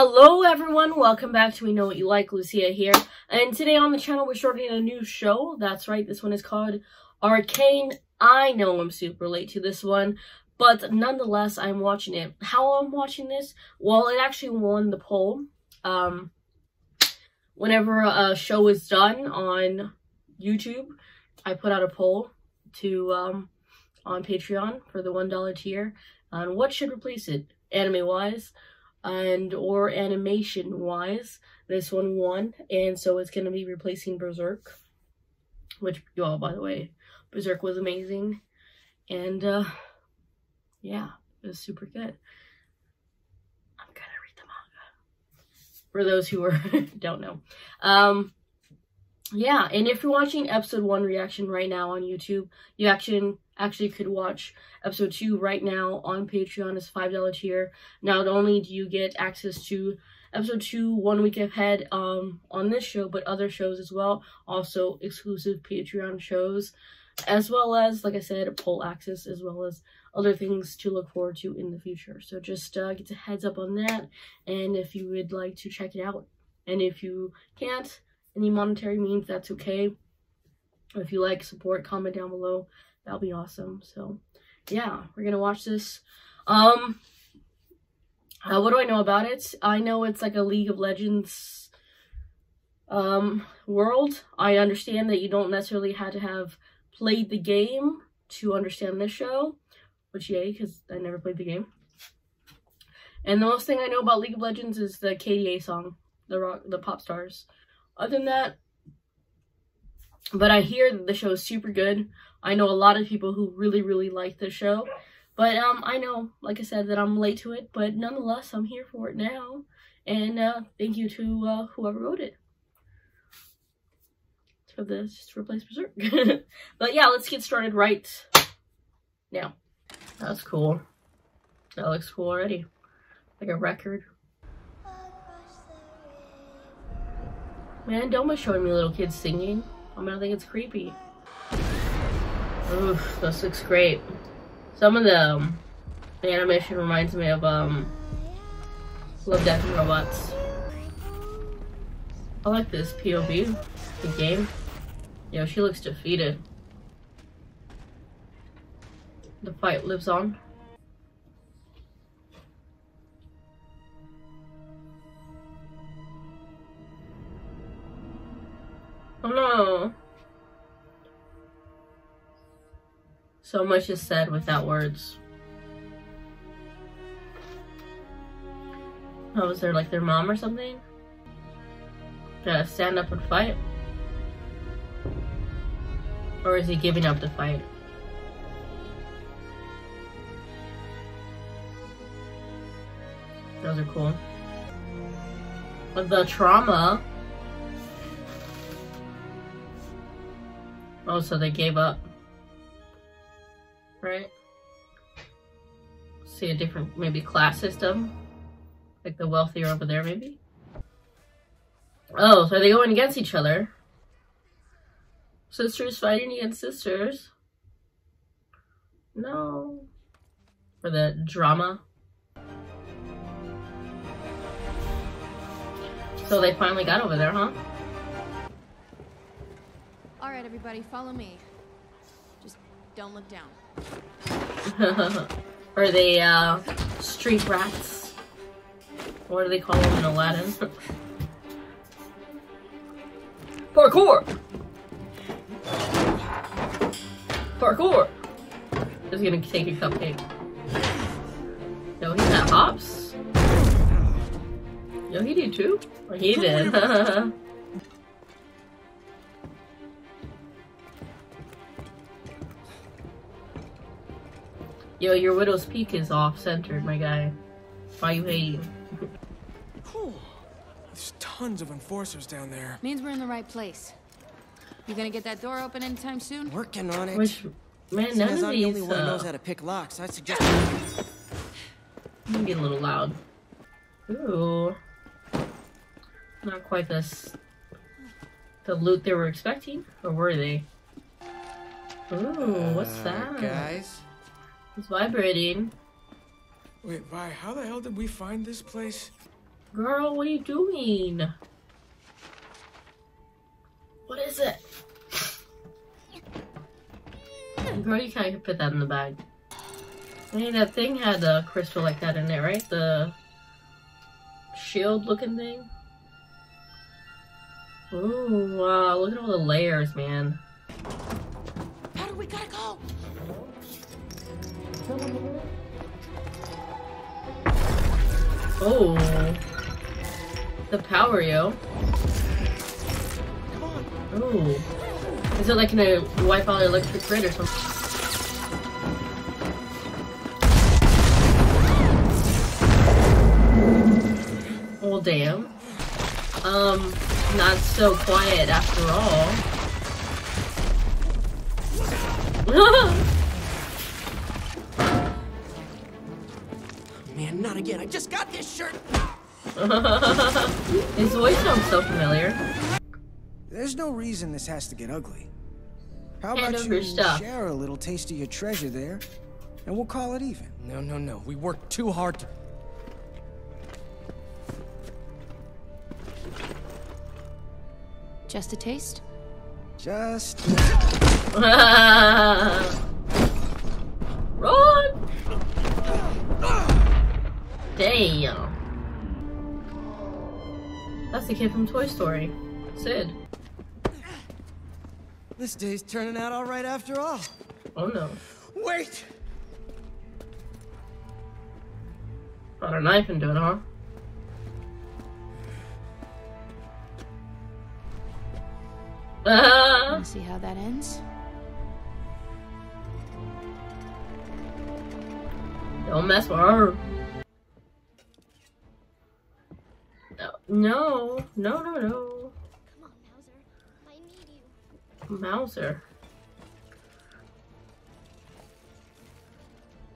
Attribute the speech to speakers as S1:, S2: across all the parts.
S1: Hello everyone, welcome back to We Know What You Like, Lucia here. And today on the channel we're starting a new show. That's right, this one is called Arcane. I know I'm super late to this one, but nonetheless I'm watching it. How I'm watching this? Well, it actually won the poll. Um, whenever a show is done on YouTube, I put out a poll to um, on Patreon for the $1 tier on what should replace it, anime-wise and or animation wise this one won and so it's going to be replacing berserk which y'all by the way berserk was amazing and uh yeah it was super good. I'm gonna read the manga. For those who are don't know. Um yeah and if you're watching episode one reaction right now on youtube you actually actually could watch episode two right now on patreon. It's five dollar tier. Not only do you get access to episode two one week ahead um on this show but other shows as well. Also exclusive patreon shows as well as like i said poll access as well as other things to look forward to in the future. So just uh, get a heads up on that. And if you would like to check it out and if you can't any monetary means, that's okay. If you like, support, comment down below. That'll be awesome. So, yeah, we're gonna watch this. Um, uh, what do I know about it? I know it's like a League of Legends um world. I understand that you don't necessarily have to have played the game to understand this show, which yay, because I never played the game. And the most thing I know about League of Legends is the K/DA song, the rock, the pop stars. Other than that, but I hear that the show is super good. I know a lot of people who really, really like the show. But um, I know, like I said, that I'm late to it. But nonetheless, I'm here for it now. And uh, thank you to uh, whoever wrote it. For this, just to replace Berserk. but yeah, let's get started right now. That's cool. That looks cool already. Like a record. Man, don't be showing me little kids singing. I'm gonna think it's creepy. Oof, this looks great. Some of the, um, the animation reminds me of um, Love, Death, and Robots. I like this POV, the game. Yo, she looks defeated. The fight lives on. So much is said without words. Oh, is there like their mom or something? Gotta stand up and fight? Or is he giving up the fight? Those are cool. But the trauma Oh, so they gave up. See a different, maybe class system? Like the wealthier over there, maybe? Oh, so are they going against each other? Sisters fighting against sisters? No. For the drama? So they finally got over there, huh?
S2: All right, everybody, follow me. Just don't look down.
S1: Are they uh, street rats? What do they call them in Aladdin? Parkour! Parkour! Just gonna take a cupcake. No, he's got hops. Yo, he did too. he did. Yo, your widow's peak is off-centered, my guy. Why you hate? hating?
S3: There's tons of enforcers down there.
S2: Means we're in the right place. You gonna get that door open anytime soon?
S3: Working on it.
S1: Which, man, none
S3: As
S1: of
S3: I'm
S1: these,
S3: the only one who
S1: uh,
S3: knows how to pick locks, I suggest.
S1: I'm getting a little loud. Ooh. Not quite this... The loot they were expecting? Or were they? Ooh, what's
S3: Uh,
S1: that?
S3: Guys?
S1: It's vibrating.
S3: Wait, Vi, how the hell did we find this place?
S1: Girl, what are you doing? What is it? Girl, you can't put that in the bag. Hey, that thing had a crystal like that in there, right? The shield looking thing. Ooh, wow, look at all the layers, man.
S2: Powder, we gotta go.
S1: Oh. The power, yo. Oh. Is it like gonna wipe out electric grid or something? Well, damn. Um, not so quiet after all.
S3: not again. I just got this shirt.
S1: His voice sounds so familiar.
S3: There's no reason this has to get ugly. How
S1: Hand
S3: about you
S1: stuff.
S3: share a little taste of your treasure there, and we'll call it even. No, no, no. We worked too hard to...
S2: Just a taste?
S3: Just...
S1: Damn. That's the kid from Toy Story. Sid.
S3: This day's turning out all right after all.
S1: Oh no.
S3: Wait!
S1: Got a knife into it, huh? Ah,
S2: see how that ends?
S1: don't mess with her. No, no, no, no.
S4: Come on, Mauser. I need you.
S1: Mauser.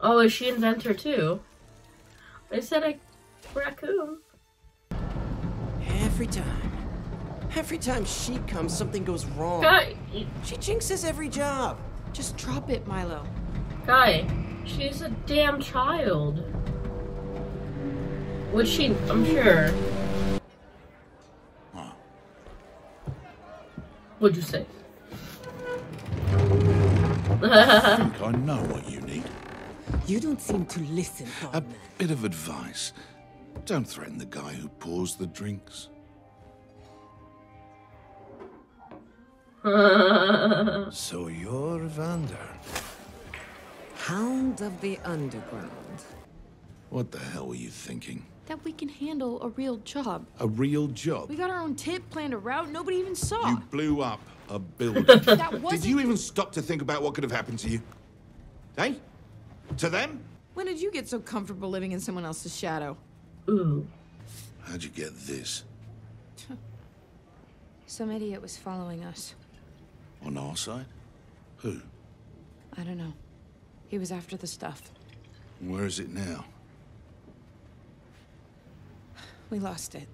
S1: Oh, is she inventor too? I said a raccoon.
S5: Every time. Every time she comes, something goes wrong.
S1: Guy,
S5: She jinxes every job.
S2: Just drop it, Mylo.
S1: guy, she's a damn child. Would she, I'm sure. What'd you say?
S6: I think I know what you need.
S7: You don't seem to listen,
S6: A bit of advice. Don't threaten the guy who pours the drinks.
S3: So you're Vander.
S7: Hound of the Underground.
S6: What the hell were you thinking?
S2: That we can handle a real job.
S6: A real job?
S2: We got our own tip, planned a route, nobody even saw.
S6: You blew up a building.
S2: that
S6: Did
S2: wasn't.
S6: Did you even stop to think about what could have happened to you? Hey? To them?
S8: When did you get so comfortable living in someone else's shadow?
S1: Ooh.
S6: How'd you get this?
S2: Some idiot was following us.
S6: On our side? Who?
S2: I don't know. He was after the stuff.
S6: Where is it now?
S8: We lost it.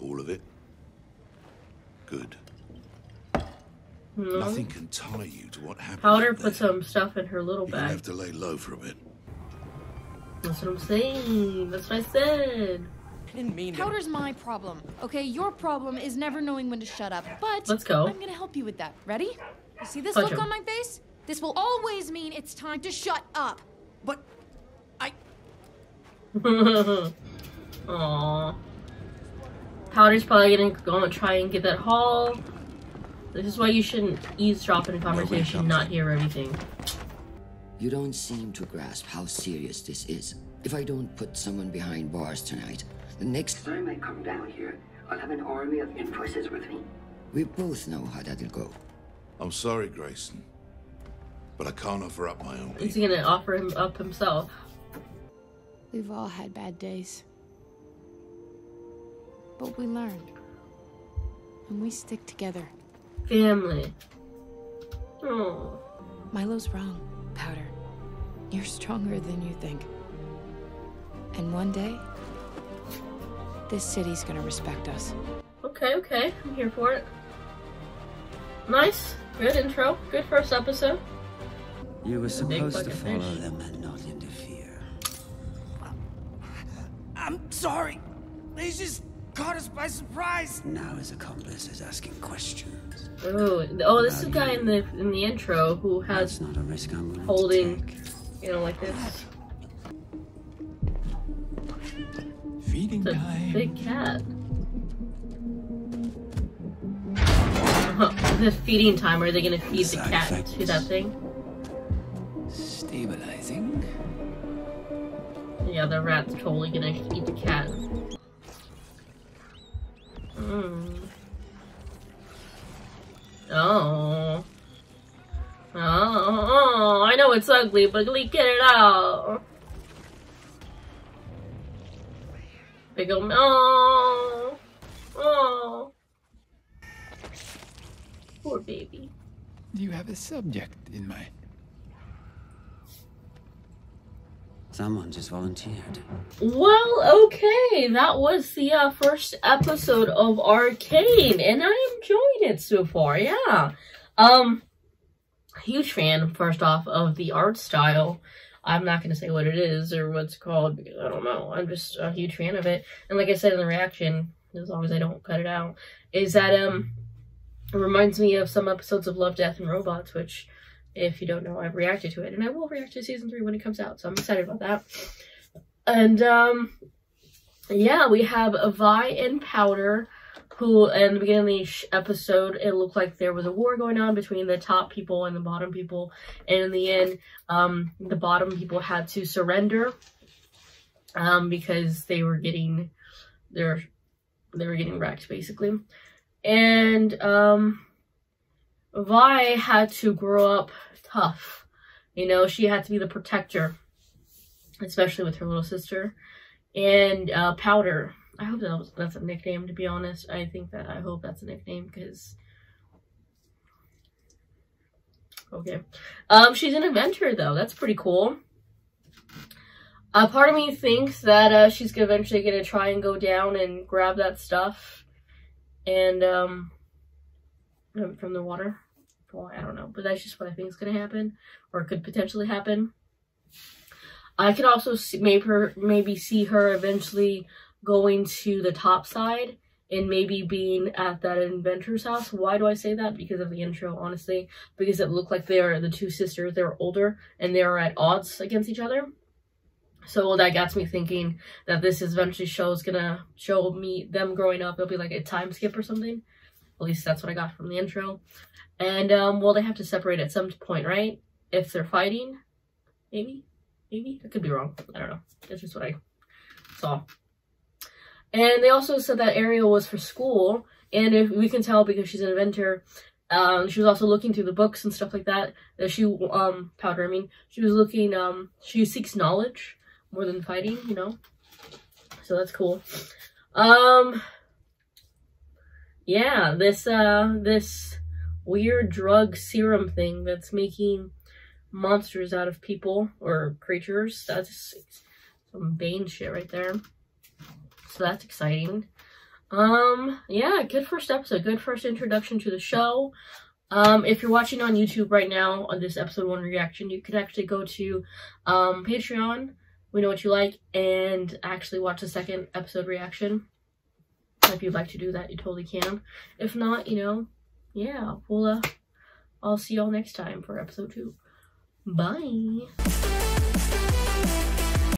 S6: All of it? Good. Nothing can tie you to what happened.
S1: Powder put
S6: there.
S1: some stuff in her little
S6: You're gonna have to lay low for a bit.
S1: That's what I'm saying. That's what I said.
S5: I didn't mean to.
S2: Powder's my problem, okay? Your problem is never knowing when to shut up. But
S1: Let's go.
S2: I'm gonna help you with that. Ready? You see this
S1: Punch
S2: look
S1: him.
S2: on my face? This will always mean it's time to shut up.
S5: But I
S1: Aww. Powder's probably gonna go and try and get that haul. This is why you shouldn't eavesdrop in conversation, not hear everything.
S9: You don't seem to grasp how serious this is. If I don't put someone behind bars tonight, the next time I come down here, I'll have an army of enforcers with me. We both know how that'll go.
S6: I'm sorry, Grayson. But I can't offer up my own
S1: He's gonna offer him up himself?
S2: We've all had bad days. But we learn. And we stick together.
S1: Family. Oh.
S2: Mylo's wrong, Powder. You're stronger than you think. And one day, this city's gonna respect us.
S1: Okay, okay. I'm here for it. Nice. Good intro. Good first episode.
S9: You were
S1: supposed to follow fish.
S9: them and not interfere.
S5: I'm sorry.
S3: They just caught us by surprise.
S10: Now his accomplice is asking questions.
S1: Oh, oh, this is the guy in the in the intro who has
S10: not a risk I'm willing
S1: holding, you know, like this.
S11: Feeding
S1: the
S11: time.
S1: Big cat. the feeding time. Are they gonna feed the cat to that thing?
S11: Stabilizing.
S1: Yeah, the rat's totally gonna eat the cat. Oh. Oh, oh, I know it's ugly, but get it out. Big ol' oh, oh. Poor baby.
S11: You have a subject in mind?
S10: Someone just volunteered.
S1: Well, okay, that was the uh, first episode of Arcane, and I enjoyed it so far. Yeah, um, huge fan. First off, of the art style. I'm not gonna say what it is or what's called because I don't know. I'm just a huge fan of it, and like I said in the reaction, as long as I don't cut it out, is that um, it reminds me of some episodes of Love, Death, and Robots, which if you don't know, I've reacted to it, and I will react to season three when it comes out, so I'm excited about that. And, um, yeah, we have Vi and Powder, who, in the beginning of the episode, it looked like there was a war going on between the top people and the bottom people, and in the end, um, the bottom people had to surrender, um, because they were getting, their, they were getting wrecked, basically. And, um, Vi had to grow up tough. You know, she had to be the protector, especially with her little sister. And uh, Powder, I hope that was, that's a nickname, to be honest. I think that, I hope that's a nickname, because... Okay. Um, she's an inventor, though. That's pretty cool. Uh, part of me thinks that uh, she's eventually to try and go down and grab that stuff. And, um, from the water. I don't know, but that's just what I think is going to happen, or could potentially happen. I could also see, maybe her, maybe see her eventually going to the top side and maybe being at that inventor's house. Why do I say that? Because of the intro, honestly. Because it looked like they're the two sisters, they were older, and they are at odds against each other. So that gets me thinking that this eventually show is gonna show me them growing up. It'll be like a time skip or something. At least that's what I got from the intro. And, um, well, they have to separate at some point, right? If they're fighting? Maybe? Maybe? I could be wrong. I don't know. That's just what I saw. And they also said that Ariel was for school. And if we can tell because she's an inventor, um, she was also looking through the books and stuff like that. That she, um, Powder, I mean, she was looking, um, she seeks knowledge more than fighting, you know? So that's cool. Um, yeah, this, uh, this weird drug serum thing that's making monsters out of people or creatures. That's some Bane shit right there. So that's exciting. Um, yeah, good first episode. Good first introduction to the show. Um, if you're watching on YouTube right now on this episode one reaction, you can actually go to um, Patreon, we know what you like, and actually watch the second episode reaction. If you'd like to do that, you totally can. If not, you know, yeah, well, uh, I'll see y'all next time for episode two. Bye.